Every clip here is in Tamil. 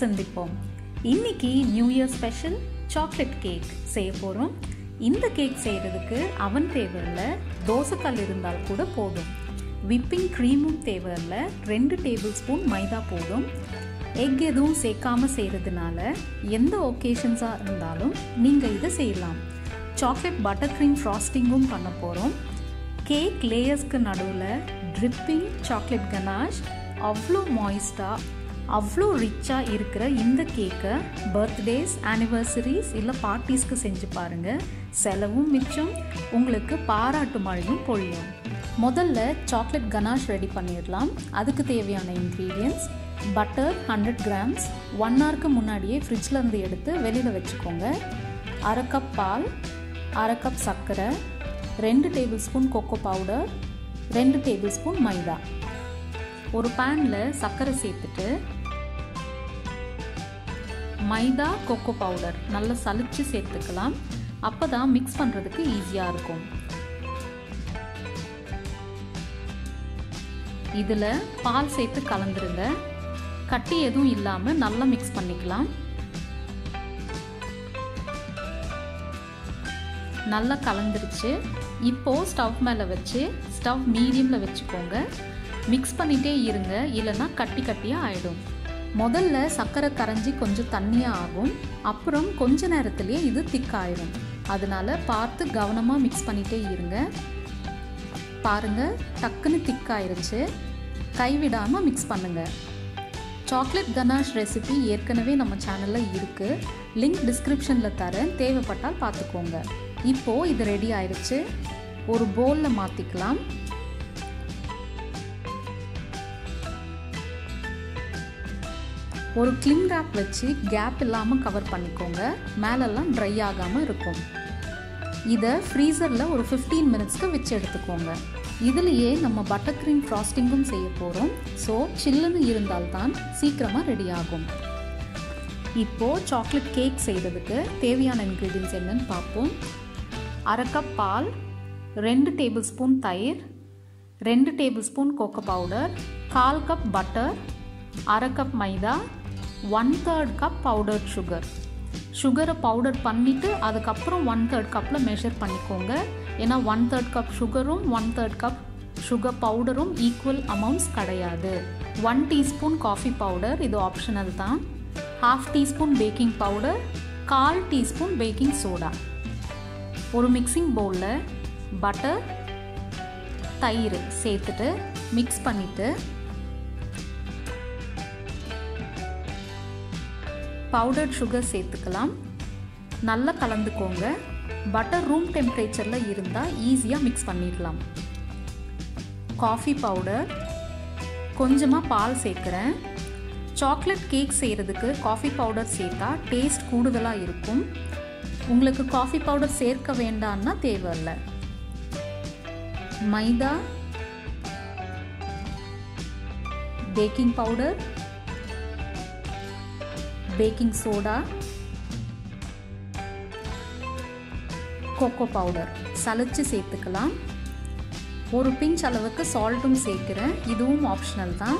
சிந்திப்போம். இன்னைக்கு new year special chocolate cake செய்ய போகிறோம் இந்த கேக் செய்கிறதுக்கு அவன் தேவையில்ல தோசைக்கல் இருந்தால் கூட போதும். விப்பிங் க்ரீமும் தேவையில்ல ரெண்டு டேபிள் ஸ்பூன் மைதா போதும். எக் எதுவும் சேர்க்காமல் செய்கிறதுனால எந்த ஒகேஷன்ஸாக இருந்தாலும் நீங்கள் இதை செய்யலாம். சாக்லேட் பட்டர் க்ரீம் ஃப்ராஸ்டிங்கும் பண்ண போகிறோம் கேக் லேயர்ஸ்க்கு நடுவில் ட்ரிப்பிங் சாக்லேட் கனாஷ் அவ்வளோ மாய்ஸ்டாக அவ்வளோ ரிச்சாக இருக்கிற இந்த கேக்கை பர்த்டேஸ் ஆனிவர்சரிஸ் இல்லை பார்ட்டிஸ்க்கு செஞ்சு பாருங்கள் செலவும் மிச்சம் உங்களுக்கு பாராட்டு மழையும் பொழியும். முதல்ல சாக்லேட் கனாஷ் ரெடி பண்ணிடலாம். அதுக்கு தேவையான ingredients butter hundred grams one ஹவருக்கு முன்னாடியே ஃப்ரிட்ஜில் இருந்து எடுத்து வெளியில் வச்சுக்கோங்க. அரை கப் பால் அரை கப் சர்க்கரை ரெண்டு டேபிள் ஸ்பூன் கொக்கோ பவுடர் ரெண்டு டேபிள் ஸ்பூன் மைதா. ஒரு பேனில் சர்க்கரை சேர்த்துட்டு மைதா கொக்கோ பவுடர் நல்லா சலிச்சு சேர்த்துக்கலாம். அப்போ தான் மிக்ஸ் பண்ணுறதுக்கு ஈஸியாக இருக்கும். இதில் பால் சேர்த்து கலந்துருங்க. கட்டி எதுவும் இல்லாமல் நல்லா மிக்ஸ் பண்ணிக்கலாம். நல்லா கலந்துருச்சு. இப்போது ஸ்டவ் மேலே வச்சு ஸ்டவ் மீடியமில் வச்சுக்கோங்க. மிக்ஸ் பண்ணிகிட்டே இருங்க. இல்லைன்னா கட்டி கட்டியாக ஆகிடும் முதல்ல சர்க்கரை கரைஞ்சி கொஞ்சம் தண்ணியாக ஆகும். அப்புறம் கொஞ்ச நேரத்துலேயே இது திக்காயிடும் அதனால பார்த்து கவனமாக மிக்ஸ் பண்ணிகிட்டே இருங்க. பாருங்கள் டக்குன்னு திக்காயிருச்சு. கைவிடாமல் மிக்ஸ் பண்ணுங்கள் சாக்லேட் கனாஷ் ரெசிபி ஏற்கனவே நம்ம சேனலில் இருக்குது லிங்க் டிஸ்கிரிப்ஷனில் தரேன். தேவைப்பட்டால் பார்த்துக்கோங்க. இப்போது இது ரெடி ஆயிடுச்சு ஒரு போலில் மாற்றிக்கலாம் ஒரு கிளிங் ரேப் வச்சு கேப் இல்லாமல் கவர் பண்ணிக்கோங்க. மேலெல்லாம் ட்ரை ஆகாமல் இருக்கும். இதை ஃப்ரீசரில் ஒரு ஃபிஃப்டீன் மினிட்ஸ்க்கு வச்சு எடுத்துக்கோங்க. இதுலேயே நம்ம பட்டர் க்ரீம் ஃப்ராஸ்டிங்கும் செய்ய போகிறோம் ஸோ சில்லுன்னு இருந்தால்தான் சீக்கிரமாக ரெடி ஆகும். இப்போது சாக்லேட் கேக் செய்கிறதுக்கு தேவையான இன்க்ரீடியன்ஸ் என்னன்னு பார்ப்போம். அரை கப் பால் ரெண்டு டேபிள் ஸ்பூன் தயிர் ரெண்டு டேபிள் ஸ்பூன் கோகோ பவுடர் கால் கப் பட்டர் அரை கப் மைதா one third cup powdered sugar சுகரை பவுடர் பண்ணிவிட்டு அதுக்கப்புறம் ஒன் தேர்ட் கப்பில் மெஷர் பண்ணிக்கோங்க. ஏன்னா ஒன் தேர்ட் கப் சுகரும் ஒன் தேர்ட் கப் சுகர் பவுடரும் ஈக்குவல் அமௌண்ட்ஸ் கிடையாது. ஒன் டீஸ்பூன் காஃபி பவுடர் இது ஆப்ஷனல் தான். ஹாஃப் டீஸ்பூன் பேக்கிங் பவுடர் கால் டீஸ்பூன் பேக்கிங் சோடா ஒரு மிக்சிங் பவுலில் பட்டர் தயிர் சேர்த்துட்டு மிக்ஸ் பண்ணிவிட்டு பவுடர்ட் சுகர் சேர்த்துக்கலாம். நல்லா கலந்துக்கோங்க. பட்டர் ரூம் டெம்பரேச்சரில் இருந்தால் ஈஸியாக மிக்ஸ் பண்ணிடலாம். காஃபி பவுடர் கொஞ்சமாக பால் சேர்க்குறேன். சாக்லேட் கேக் செய்கிறதுக்கு காஃபி பவுடர் சேர்த்தா டேஸ்ட் கூடுதலாக இருக்கும். உங்களுக்கு காஃபி பவுடர் சேர்க்க வேண்டான்னா தேவையில்லை. மைதா. Baking powder baking soda cocoa powder சலிச்சு சேர்த்துக்கலாம். ஒரு பிஞ்ச் அளவுக்கு சால்ட்டும் சேர்க்குறேன். இதுவும் ஆப்ஷனல் தான்.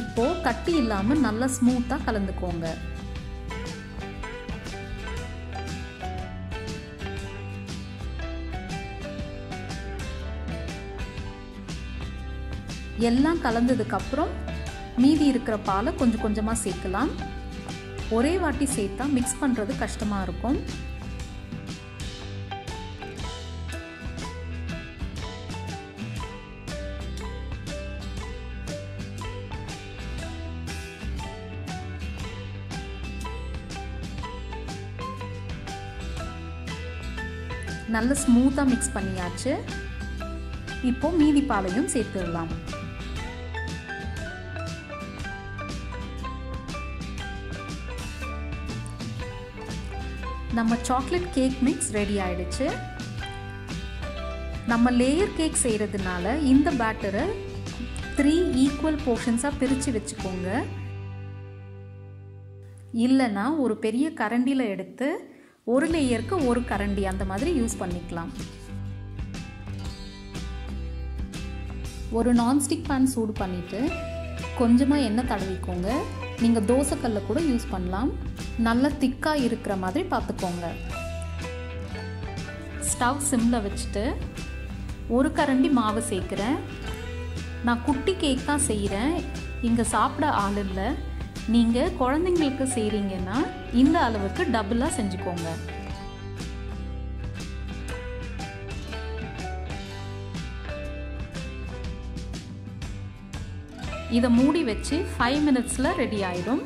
இப்போ கட்டி இல்லாமல் நல்லா ஸ்மூத்தாக கலந்துக்கோங்க. எல்லாம் கலந்ததுக்கப்புறம் மீதி இருக்கிற பாலை கொஞ்சம் கொஞ்சமாக சேர்க்கலாம். ஒரே வாட்டி சேர்த்தா மிக்ஸ் பண்ணுறது கஷ்டமாக இருக்கும். நல்ல ஸ்மூத்தாக மிக்ஸ் பண்ணியாச்சு. இப்போ மீதி பாலையும் சேர்த்துடலாம். நம்ம சாக்லேட் கேக் மிக்ஸ் ரெடி ஆயிடுச்சு. நம்ம லேயர் கேக் செய்கிறதுனால இந்த பேட்டரை த்ரீ ஈக்குவல் போர்ஷன்ஸாக பிரித்து வச்சுக்கோங்க. இல்லைன்னா ஒரு பெரிய கரண்டியில் எடுத்து ஒரு லேயருக்கு ஒரு கரண்டி அந்த மாதிரி யூஸ் பண்ணிக்கலாம். ஒரு நான்ஸ்டிக் பேன் சூடு பண்ணிவிட்டு கொஞ்சமாக எண்ணெய் தடவிக்கோங்க. நீங்கள் தோசைக்கல்லை கூட யூஸ் பண்ணலாம். நல்லா திக்காக இருக்கிற மாதிரி பார்த்துக்கோங்க. ஸ்டவ் சிம்மில் வச்சுட்டு ஒரு கரண்டி மாவு சேர்க்குறேன். நான் குட்டி கேக் தான் செய்கிறேன் இங்கே சாப்பிட ஆள் இல்லை. நீங்கள் குழந்தைங்களுக்கு செய்கிறீங்கன்னா இந்த அளவுக்கு டபுளாக செஞ்சுக்கோங்க. இதை மூடி வச்சு ஃபைவ் மினிட்ஸில் ரெடி ஆயிடும்.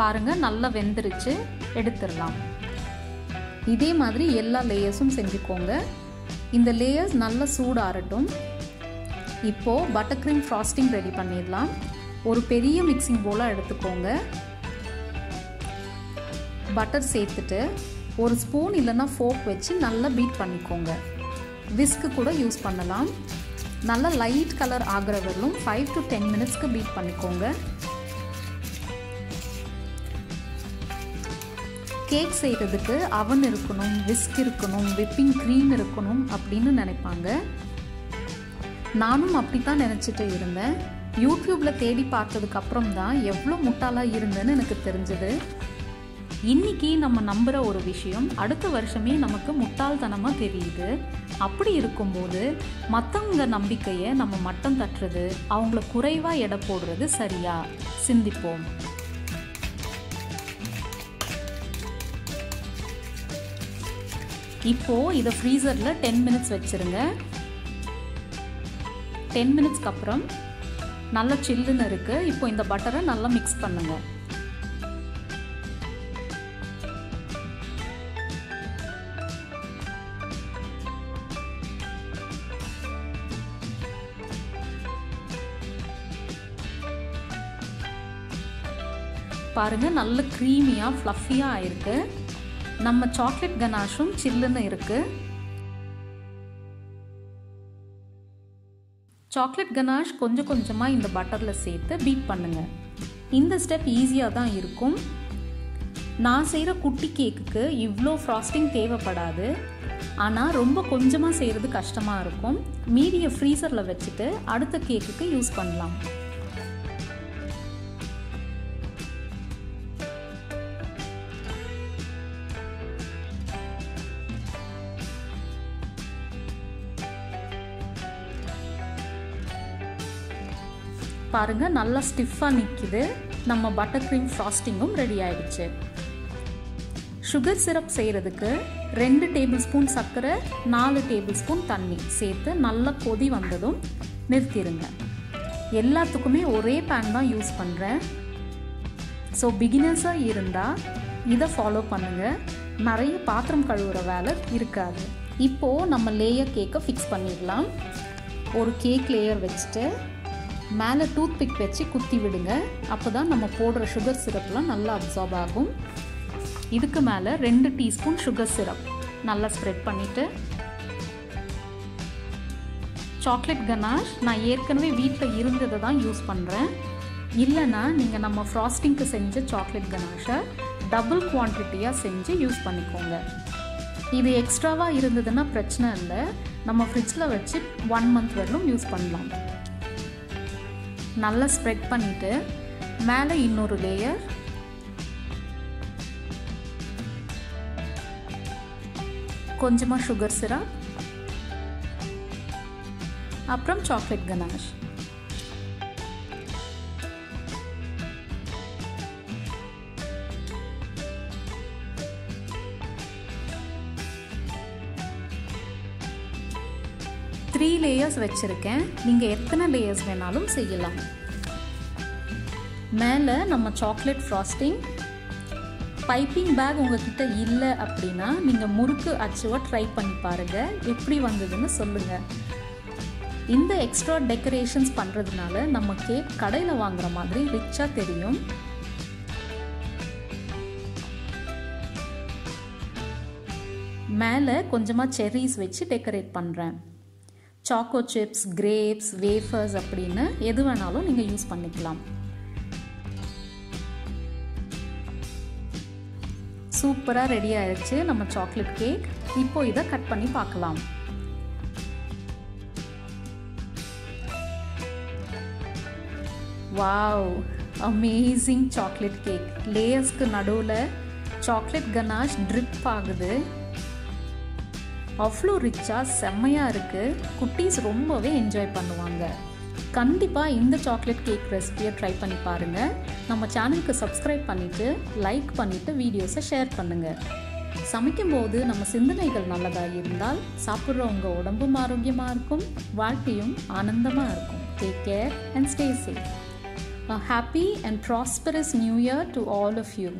பாருங்க நல்லா வெந்துருச்சு. எடுத்துடலாம். இதே மாதிரி எல்லா லேயர்ஸும் செஞ்சுக்கோங்க. இந்த லேயர்ஸ் நல்லா சூடாறட்டும். இப்போது பட்டர் க்ரீம் ஃப்ராஸ்டிங் ரெடி பண்ணிடலாம். ஒரு பெரிய மிக்சிங் போலாக எடுத்துக்கோங்க. பட்டர் சேர்த்துட்டு ஒரு ஸ்பூன் இல்லைன்னா ஃபோக் வச்சு நல்லா பீட் பண்ணிக்கோங்க. விஸ்க்கு கூட யூஸ் பண்ணலாம். நல்லா லைட் கலர் ஆகிற வரலும் ஃபைவ் டு டென் மினிட்ஸ்க்கு பீட் பண்ணிக்கோங்க. கேக் செய்கிறதுக்கு அவன் இருக்கணும் விஸ்க் இருக்கணும் விப்பிங் க்ரீம் இருக்கணும் அப்படின்னு நினைப்பாங்க. நானும் அப்படி தான் நினச்சிட்டு இருந்தேன். யூடியூப்பில் தேடி பார்த்ததுக்கப்புறம் தான் எவ்வளோ முட்டாளாக இருந்தேன்னு எனக்கு தெரிஞ்சது. இன்னைக்கு நம்ம நம்புகிற ஒரு விஷயம் அடுத்த வருஷமே நமக்கு முட்டாள்தனமாக தெரியுது. அப்படி இருக்கும்போது மற்றவங்க நம்பிக்கையை நம்ம மட்டம் தட்டுறது அவங்கள குறைவாக எடை போடுறது சரியா? சிந்திப்போம். இப்போது இதை ஃப்ரீசரில் டென் மினிட்ஸ் வச்சுருங்க. டென் மினிட்ஸ்க்கு அப்புறம் நல்லா சில்லுன்னு இருக்குது இப்போ இந்த பட்டரை நல்லா மிக்ஸ் பண்ணுங்கள் பாருங்கள் நல்ல க்ரீமியாக ஃப்ளஃபியாக ஆயிருக்கு. நம்ம சாக்லேட் கனாஷும் சில்லுன்னு இருக்குது சாக்லேட் கனாஷ் கொஞ்சம் கொஞ்சமாக இந்த பட்டரில் சேர்த்து பீட் பண்ணுங்கள் இந்த ஸ்டெப் ஈஸியாக தான் இருக்கும். நான் செய்கிற குட்டி கேக்குக்கு இவ்வளோ ஃப்ராஸ்டிங் தேவைப்படாது. ஆனால் ரொம்ப கொஞ்சமாக செய்கிறது கஷ்டமாக இருக்கும். மீடியம் ஃப்ரீசரில் வச்சுட்டு அடுத்த கேக்குக்கு யூஸ் பண்ணலாம். பாருங்கள் நல்லா ஸ்டிஃபாக நிற்கிது நம்ம பட்டர் க்ரீம் ஃப்ராஸ்டிங்கும் ரெடி ஆயிடுச்சு. சுகர் சிரப் செய்கிறதுக்கு ரெண்டு டேபிள் ஸ்பூன் சர்க்கரை நாலு டேபிள் ஸ்பூன் தண்ணி சேர்த்து நல்லா கொதி வந்ததும் நிறுத்திடுங்க எல்லாத்துக்குமே ஒரே பேன் தான் யூஸ் பண்ணுறேன் ஸோ பிகினர்ஸாக இருந்தால் இதை ஃபாலோ பண்ணுங்கள் நிறைய பாத்திரம் கழுவுற வேலை இருக்காது. இப்போது நம்ம லேயர் கேக்கை ஃபிக்ஸ் பண்ணிடலாம். ஒரு கேக் லேயர் வச்சுட்டு மேலே டூத்பிக் வச்சு குத்தி விடுங்க. அப்போ தான் நம்ம போடுற சுகர் சிரப்லாம் நல்லா அப்சார்ப் ஆகும். இதுக்கு மேலே ரெண்டு டீஸ்பூன் சுகர் சிரப் நல்லா ஸ்ப்ரெட் பண்ணிவிட்டு சாக்லேட் கனாஷ் நான் ஏற்கனவே வீட்டில் இருந்ததை தான் யூஸ் பண்ணுறேன் இல்லைன்னா நீங்கள் நம்ம ஃப்ராஸ்டிங்க்கு செஞ்ச சாக்லேட் கனாஷை டபுள் குவான்டிட்டியாக செஞ்சு யூஸ் பண்ணிக்கோங்க. இது எக்ஸ்ட்ராவாக இருந்ததுன்னா பிரச்சனை இல்லை. நம்ம ஃப்ரிட்ஜில் வச்சு ஒன் மந்த் வரலும் யூஸ் பண்ணலாம். நல்லா ஸ்ப்ரெட் பண்ணிவிட்டு மேலே இன்னொரு லேயர் கொஞ்சமாக சுகர் சிரப் அப்புறம் சாக்லேட் கனாஷ் லேயர்ஸ் வச்சுருக்கேன். நீங்கள் எத்தனை லேயர்ஸ் வேணாலும் செய்யலாம். மேலே நம்ம சாக்லேட் ஃப்ராஸ்டிங் பைப்பிங் பேக் உங்ககிட்ட இல்லை அப்படின்னா நீங்கள் முறுக்கு அச்சுவை ட்ரை பண்ணி பாருங்கள் எப்படி வந்ததுன்னு சொல்லுங்கள் இந்த எக்ஸ்ட்ரா டெக்கரேஷன்ஸ் பண்ணுறதுனால நம்ம கேக் கடையில் வாங்குற மாதிரி ரிச்சாக தெரியும். மேலே கொஞ்சமாக செர்ரிஸ் வச்சு டெக்கரேட் பண்ணுறேன் சாக்கோ சிப்ஸ் கிரேப்ஸ் வேஃபர்ஸ் அப்படின்னு எது வேணாலும் நீங்கள் யூஸ் பண்ணிக்கலாம். சூப்பராக ரெடி ஆயிடுச்சு நம்ம சாக்லேட் கேக் இப்போ இதை கட் பண்ணி பார்க்கலாம். வாவ் அமேசிங் சாக்லேட் கேக் லேயர்ஸ்க்கு நடுவில் சாக்லேட் கனாஷ் ட்ரிப் ஆகுது. அவ்வளோ ரிச்சாக செம்மையாக இருக்குது குட்டீஸ் ரொம்பவே என்ஜாய் பண்ணுவாங்க. கண்டிப்பாக இந்த சாக்லேட் கேக் ரெசிபியை ட்ரை பண்ணி பாருங்கள் நம்ம சேனலுக்கு சப்ஸ்கிரைப் பண்ணிவிட்டு லைக் பண்ணிவிட்டு வீடியோஸை ஷேர் பண்ணுங்கள் சமைக்கும்போது நம்ம சிந்தனைகள் நல்லதாக இருந்தால் சாப்பிட்றவங்க உடம்பும் ஆரோக்கியமாக இருக்கும் வாழ்க்கையும் ஆனந்தமாக இருக்கும். Take care and stay safe A happy and prosperous new year to all of you.